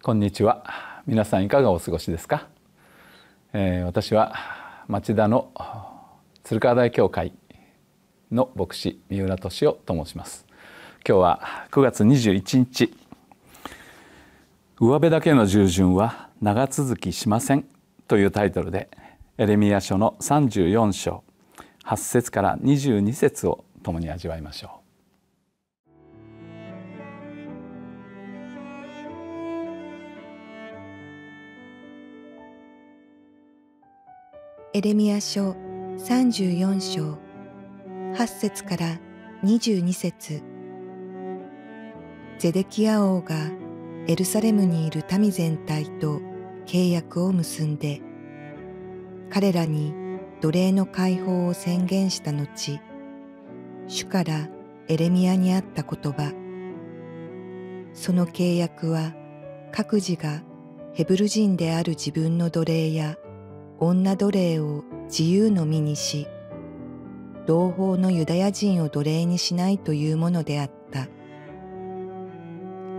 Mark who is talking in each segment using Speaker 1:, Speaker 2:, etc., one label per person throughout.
Speaker 1: こんにちは。皆さんいかがお過ごしですか、えー、私は町田の鶴川大教会の牧師三浦俊夫と申します。今日は9月21日。上辺だけの従順は長続きしませんというタイトルでエレミア書の34章8節から22節を共に味わいましょう。
Speaker 2: エレミア書34章8節から22節。ゼデキヤ王がエルサレムにいる民全体と契約を結んで彼らに奴隷の解放を宣言した後主からエレミアにあった言葉その契約は各自がヘブル人である自分の奴隷や女奴隷を自由の身にし、同胞のユダヤ人を奴隷にしないというものであった。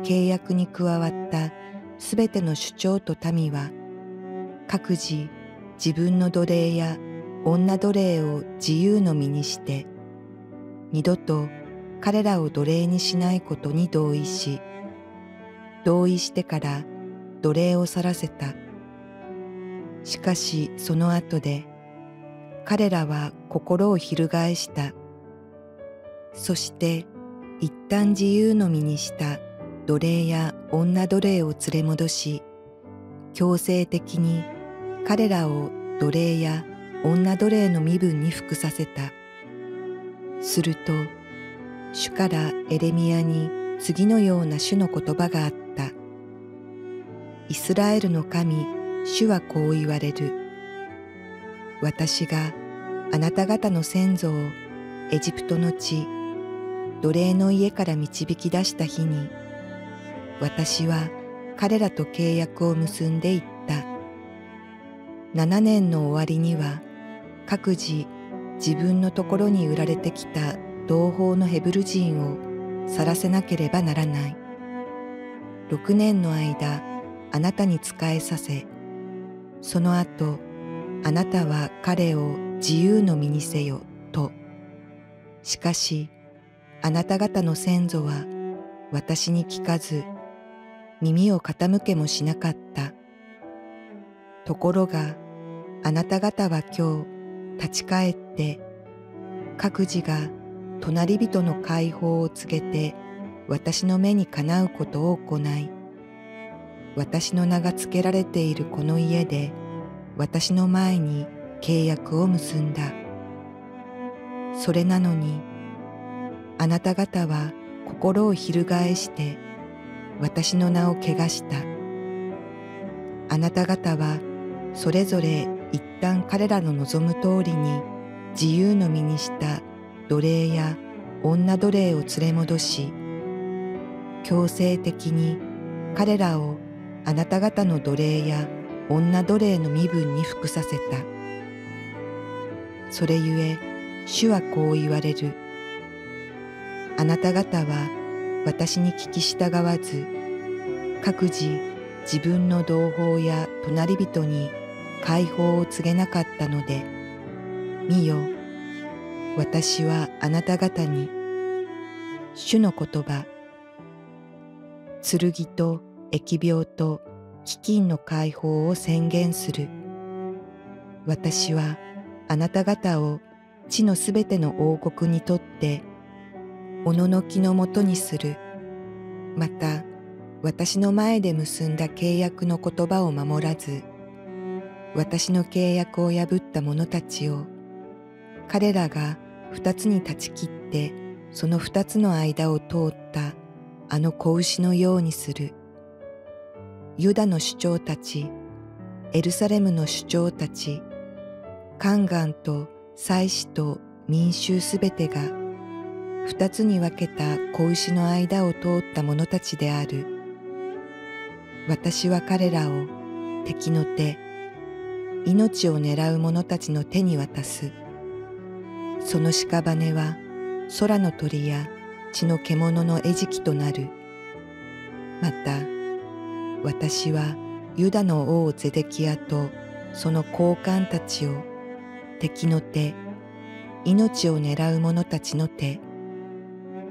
Speaker 2: 契約に加わったすべての主張と民は、各自自分の奴隷や女奴隷を自由の身にして、二度と彼らを奴隷にしないことに同意し、同意してから奴隷を去らせた。しかしその後で彼らは心を翻した。そして一旦自由の身にした奴隷や女奴隷を連れ戻し、強制的に彼らを奴隷や女奴隷の身分に服させた。すると、主からエレミアに次のような主の言葉があった。イスラエルの神主はこう言われる。私があなた方の先祖をエジプトの地、奴隷の家から導き出した日に、私は彼らと契約を結んでいった。七年の終わりには、各自自分のところに売られてきた同胞のヘブル人を去らせなければならない。六年の間、あなたに仕えさせ、その後、あなたは彼を自由の身にせよ、と。しかし、あなた方の先祖は私に聞かず、耳を傾けもしなかった。ところが、あなた方は今日立ち返って、各自が隣人の解放を告げて私の目にかなうことを行い、私の名が付けられているこの家で私の前に契約を結んだ。それなのにあなた方は心を翻して私の名を汚した。あなた方はそれぞれ一旦彼らの望む通りに自由の身にした奴隷や女奴隷を連れ戻し強制的に彼らをあなた方の奴隷や女奴隷の身分に服させた。それゆえ、主はこう言われる。あなた方は私に聞き従わず、各自自分の同胞や隣人に解放を告げなかったので、見よ、私はあなた方に、主の言葉、剣と疫病と飢饉の解放を宣言する。私はあなた方を地のすべての王国にとって、おののきのもとにする。また、私の前で結んだ契約の言葉を守らず、私の契約を破った者たちを、彼らが二つに断ち切って、その二つの間を通ったあの子牛のようにする。ユダの首長たち、エルサレムの首長たち、カンガンと祭司と民衆すべてが、二つに分けた子牛の間を通った者たちである。私は彼らを敵の手、命を狙う者たちの手に渡す。その屍は空の鳥や血の獣の餌食となる。また、私はユダの王ゼデキヤとその高官たちを敵の手命を狙う者たちの手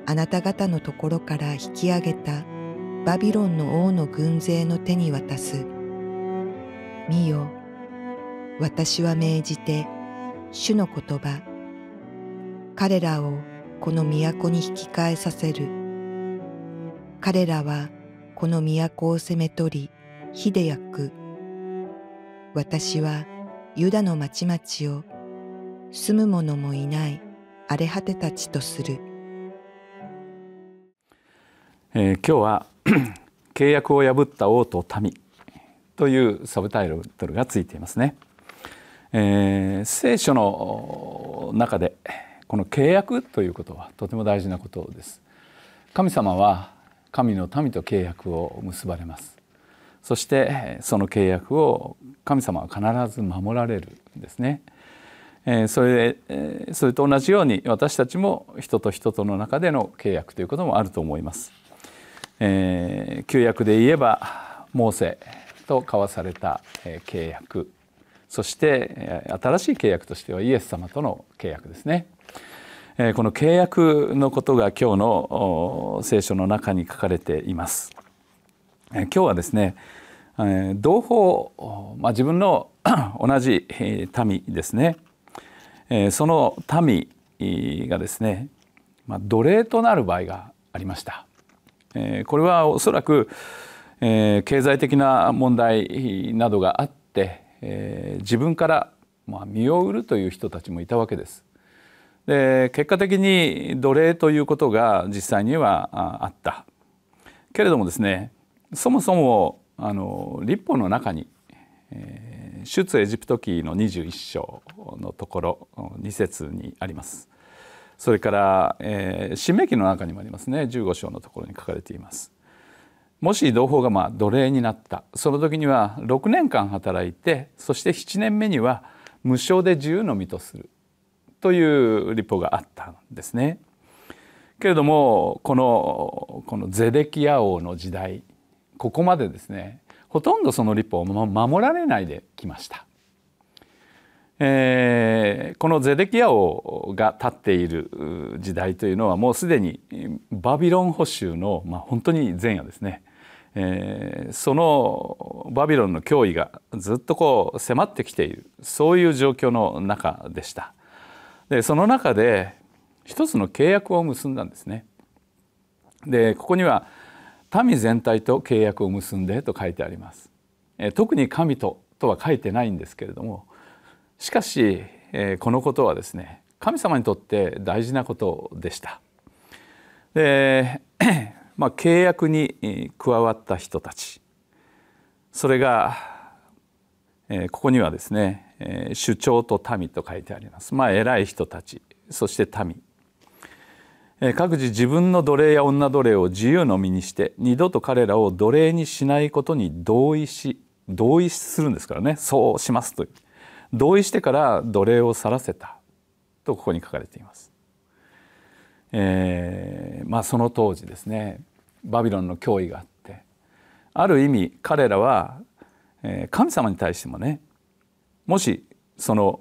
Speaker 2: あなた方のところから引き上げたバビロンの王の軍勢の手に渡す。見よ、私は命じて主の言葉、彼らをこの都に引き返させる。彼らはこの都を攻め取り、火で焼く。私はユダの町々を住む者もいない荒れ果てたちとする。
Speaker 1: えー、今日は 契約を破った王と民というサブタイトルがついていますね。えー、聖書の中でこの契約ということはとても大事なことです。神様は神の民と契約を結ばれます。そしてその契約を神様は必ず守られるんですね。それそれと同じように私たちも人と人との中での契約ということもあると思います。えー、旧約で言えばモーセと交わされた、契約そして、新しい契約としてはイエス様との契約ですね。え、この契約のことが今日の聖書の中に書かれています。え、今日はですね、え、同胞、まあ、自分の 同じ民ですね、え、その民がですね、まあ、奴隷となる場合がありました。えこれはおそらく、え経済的な問題などがあって、え自分からまあ身を売るという人たちもいたわけです。で結果的に奴隷ということが実際にはあったけれどもですねそもそもあの立法の中に、出エジプト記の21章のところ2節にあります。それから、えー、新明記の中にもありますね15章のところに書かれています。もし同胞がまあ奴隷になったその時には6年間働いてそして7年目には無償で自由の身とするという立法があったんですね。けれどもこのこのゼデキヤ王の時代ここまでですねほとんどその立法を守られないできました。えー、このゼデキヤ王が立っている時代というのはもうすでにバビロン保守の、まあ、本当に前夜ですね、えー、そのバビロンの脅威がずっとこう迫ってきているそういう状況の中でした。でその中で一つの契約を結んだんですね。でここには民全体と契約を結んでと書いてあります。え特に神ととは書いてないんですけれどもしかし、え、このことはですね神様にとって大事なことでした。で、まあ、契約に加わった人たちそれが、え、ここにはですね、えー、首長と民と書いてあります。まあ偉い人たち。そして民。各自自分の奴隷や女奴隷を自由の身にして二度と彼らを奴隷にしないことに同意し同意するんですからね。そうしますと同意してから奴隷を去らせた。とここに書かれています。えー、まあその当時ですね。バビロンの脅威があって。ある意味彼らは神様に対してもねもしその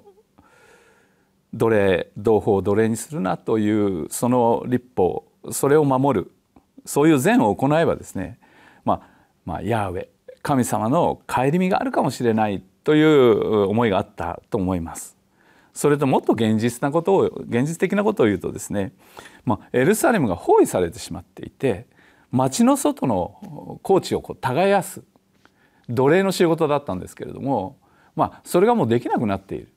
Speaker 1: 奴隷同胞を奴隷にするなというその立法それを守るそういう善を行えばですねまあ、まあ、ヤーウェ神様の顧みがあるかもしれないという思いがあったと思います。それともっと現実なことを現実的なことを言うとですね、まあ、エルサレムが包囲されてしまっていて町の外の高地をこう耕す奴隷の仕事だったんですけれども、まあ、それがもうできなくなっている。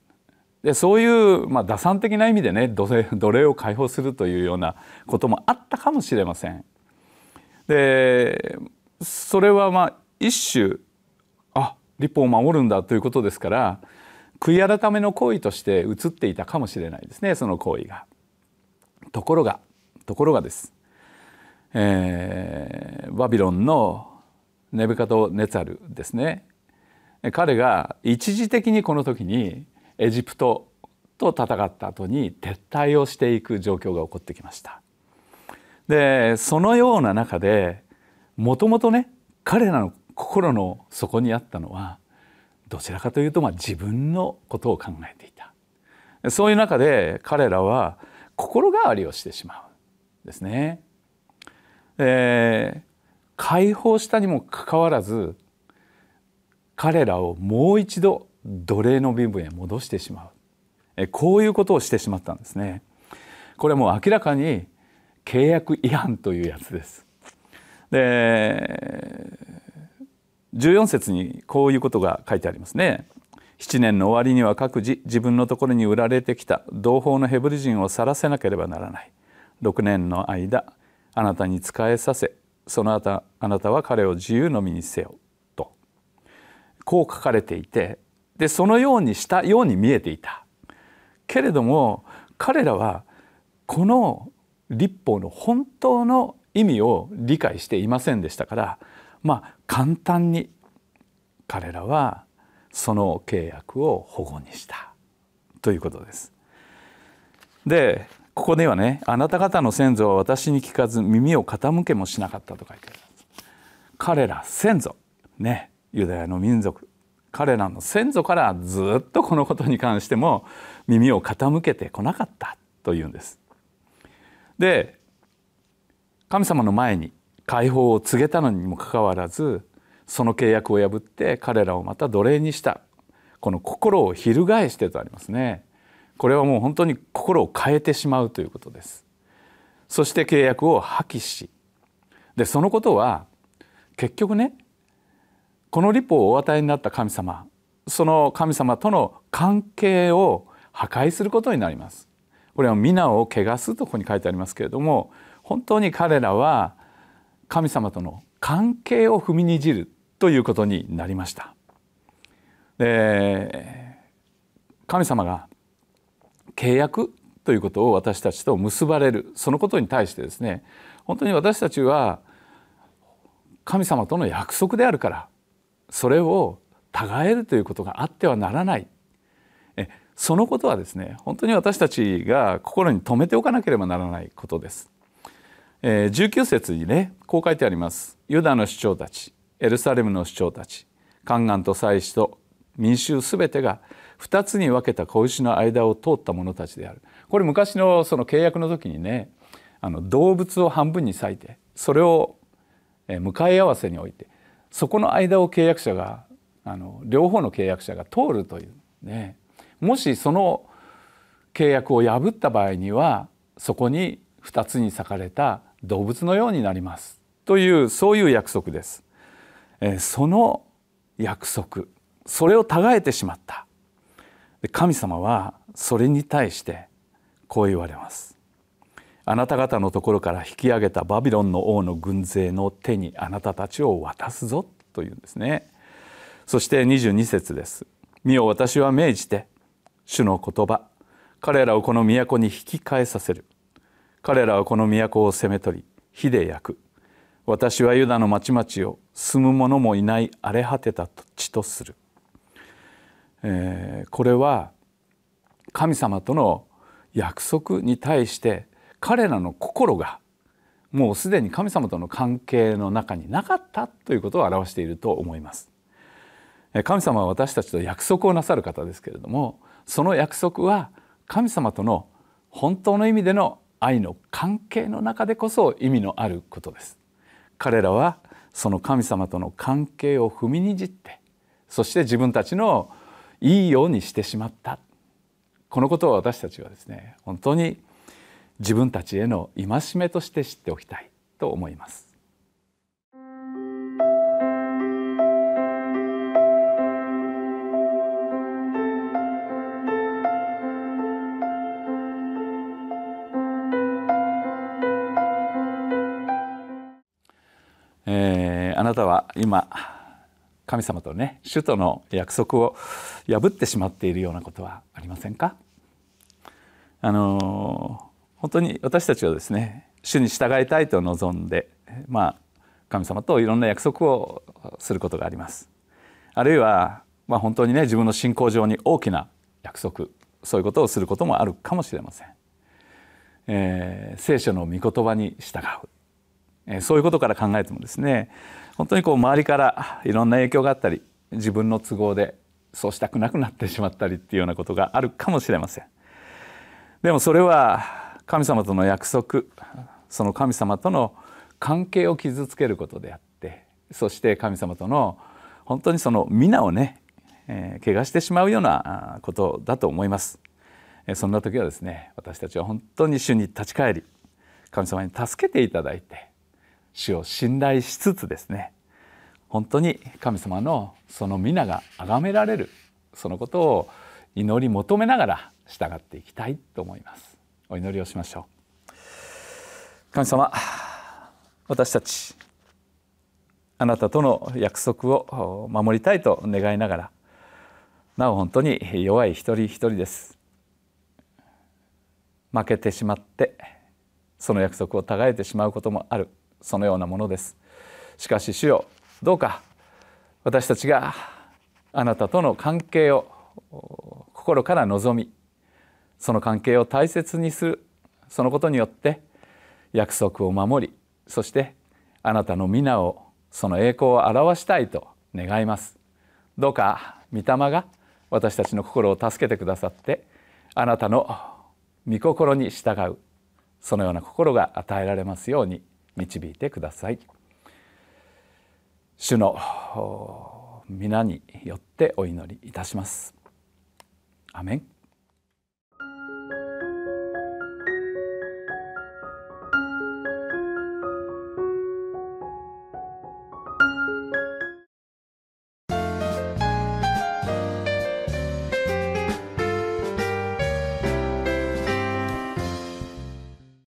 Speaker 1: でそういう、まあ、打算的な意味でね 奴隷を解放するというようなこともあったかもしれません。でそれはまあ一種あ立法を守るんだということですから悔い改めの行為として移っていたかもしれないですねその行為が。ところがところがです、えー、バビロンのネブカト・ネツァルですね彼が一時的にこの時にエジプトと戦った後に撤退をしていく状況が起こってきました。でそのような中でもともとね彼らの心の底にあったのはどちらかというとまあ自分のことを考えていたそういう中で彼らは心変わりをしてしまうんですね。えー、解放したにもかかわらず彼らをもう一度奴隷の身分へ戻してしまうえこういうことをしてしまったんですね。これはもう明らかに契約違反というやつです。で14節にこういうことが書いてありますね。7年の終わりには各自自分のところに売られてきた同胞のヘブル人を去らせなければならない6年の間あなたに仕えさせその後あなたは彼を自由の身にせよこう書かれていてでそのようにしたように見えていたけれども彼らはこの立法の本当の意味を理解していませんでしたからまあ簡単に彼らはその契約を保護にしたということです。でここではね「あなた方の先祖は私に聞かず耳を傾けもしなかった」と書いてあります。彼ら先祖ねユダヤの民族彼らの先祖からずっとこのことに関しても耳を傾けてこなかったというんです。で神様の前に解放を告げたのにもかかわらずその契約を破って彼らをまた奴隷にした。この心を翻してとありますね。これはもう本当に心を変えてしまうということです。そして契約を破棄し。でそのことは結局ねこの立法をお与えになった神様その神様との関係を破壊することになりますこれは皆を汚すとここに書いてありますけれども本当に彼らは神様との関係を踏みにじるということになりました。で神様が契約ということを私たちと結ばれるそのことに対してですね本当に私たちは神様との約束であるからそれを違えるということがあってはならないえそのことはですね本当に私たちが心に留めておかなければならないことです。えー、19節にねこう書いてあります。ユダの首長たちエルサレムの首長たち宦官と祭司と民衆すべてが2つに分けた子牛の間を通った者たちであるこれ昔のその契約の時にねあの動物を半分に裂いてそれを向かい合わせに置いてそこの間を契約者があの両方の契約者が通るというね。もしその契約を破った場合にはそこに2つに裂かれた動物のようになりますというそういう約束です。その約束それをたがえてしまった。神様はそれに対してこう言われます。あなた方のところから引き上げたバビロンの王の軍勢の手にあなたたちを渡すぞというんですね。そして22節です。見よ私は命じて主の言葉。彼らをこの都に引き返させる。彼らはこの都を攻め取り火で焼く。私はユダの町々を住む者もいない荒れ果てた地とする、えー、これは神様との約束に対して彼らの心がもうすでに神様との関係の中になかったということを表していると思います。神様は私たちと約束をなさる方ですけれどもその約束は神様との本当の意味での愛の関係の中でこそ意味のあることです。彼らはその神様との関係を踏みにじってそして自分たちのいいようにしてしまった。このことを私たちはですね本当に自分たちへの戒めとして知っておきたいと思います。あなたは今神様とね主との約束を破ってしまっているようなことはありませんか？あの当に私たちはですね主に従いたいと望んでまあ神様といろんな約束をすることがあります。あるいはまあ本当にね自分の信仰上に大きな約束そういうことをすることもあるかもしれません、えー、聖書の御言葉に従う。えそういうことから考えてもですね本当にこう周りからいろんな影響があったり自分の都合でそうしたくなくなってしまったりっていうようなことがあるかもしれません。でもそれは神様との約束その神様との関係を傷つけることであってそして神様との本当にその皆をね、えー、怪我してしまうようなことだと思いますえ。そんな時はですね私たちは本当に主に立ち返り神様に助けていただいて主を信頼しつつですね本当に神様のその皆が崇められるそのことを祈り求めながら従っていきたいと思いますお祈りをしましょう。神様私たちあなたとの約束を守りたいと願いながらなお本当に弱い一人一人です。負けてしまってその約束を違えてしまうこともあるそのようなものです。しかし主よどうか私たちがあなたとの関係を心から望みその関係を大切にする。そのことによって約束を守りそしてあなたの皆をその栄光を表したいと願います。どうか御霊が私たちの心を助けてくださってあなたの御心に従うそのような心が与えられますように導いてください。主の皆によってお祈りいたします。アメン。